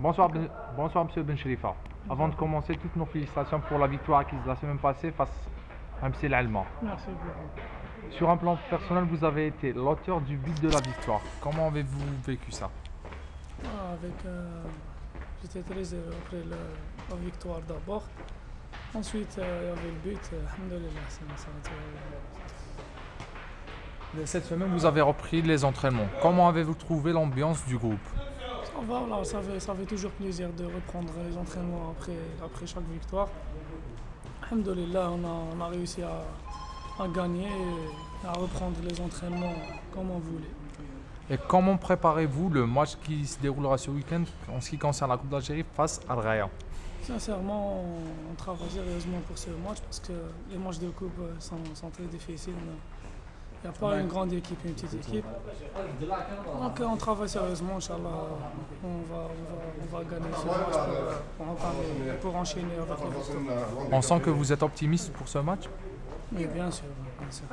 Bonsoir, ben, bonsoir, monsieur ben Avant de commencer, toutes nos félicitations pour la victoire acquise la semaine passée face à MC l'Allemand. Merci beaucoup. Sur un plan personnel, vous avez été l'auteur du but de la victoire. Comment avez-vous vécu ça? Ah, euh, j'étais très heureux après la victoire d'abord. Ensuite, euh, il y avait le but. Euh, Alhamdulillah, ça, cette semaine, vous avez repris les entraînements. Comment avez-vous trouvé l'ambiance du groupe? Ça va, là, ça, fait, ça fait toujours plaisir de reprendre les entraînements après, après chaque victoire. Alhamdoulilah, on a, on a réussi à, à gagner et à reprendre les entraînements comme on voulait. Et comment préparez-vous le match qui se déroulera ce week-end en ce qui concerne la Coupe d'Algérie face à Raya? Sincèrement, on, travaille sérieusement pour ce match parce que les matchs de coupe euh, sont, sont très difficiles. Il n'y a pas une grande équipe une petite équipe. Donc on travaille sérieusement, Inch'Allah, on va, on, va, on va gagner ce match pour, enchaîner avec les victoires. On sent que vous êtes optimiste pour ce match. Oui, bien sûr, bien sûr.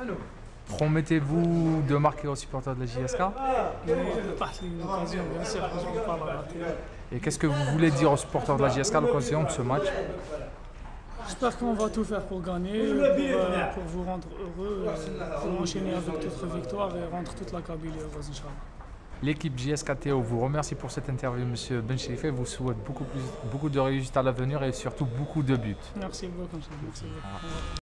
Promettez-vous de marquer aux supporters de la JSK bien sûr, je ne la télé. Et qu'est-ce que vous voulez dire aux supporters de la JSK à l'occasion de ce match J'espère qu'on va tout faire pour gagner, pour, euh, pour vous rendre heureux, euh, pour enchaîner avec d'autres victoires et rendre toute la Kabylie heureuse, Inch'Allah. L'équipe JSKTO vous remercie pour cette interview, Monsieur Ben vous souhaite beaucoup, plus, beaucoup de réussite à l'avenir et surtout beaucoup de buts. Merci beaucoup. Merci beaucoup.